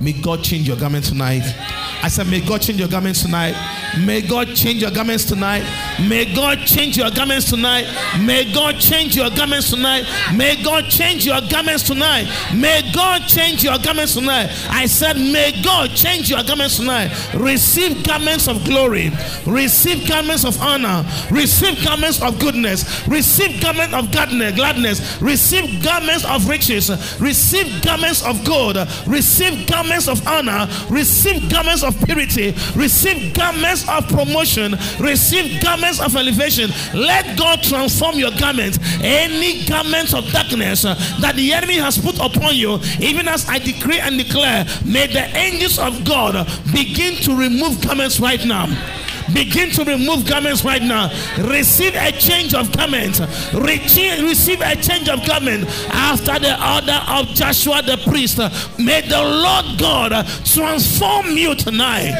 May God change your garment tonight. I said, May God change your garments tonight. May God change your garments tonight. May God change your garments tonight. May God change your garments tonight. May God change your garments tonight. May God change your garments tonight. I said, May God change your garments tonight. Receive garments of glory. Receive garments of honor. Receive garments of goodness. Receive garments of gladness. Receive garments of riches. Receive garments of gold. Receive garments of honor. Receive garments of purity. Receive garments of promotion. Receive garments of elevation. Let God transform your garments. Any garments of darkness uh, that the enemy has put upon you, even as I decree and declare, may the angels of God begin to remove garments right now. Begin to remove garments right now. Receive a change of garment. Receive a change of garment after the order of Joshua the priest. May the Lord God transform you tonight.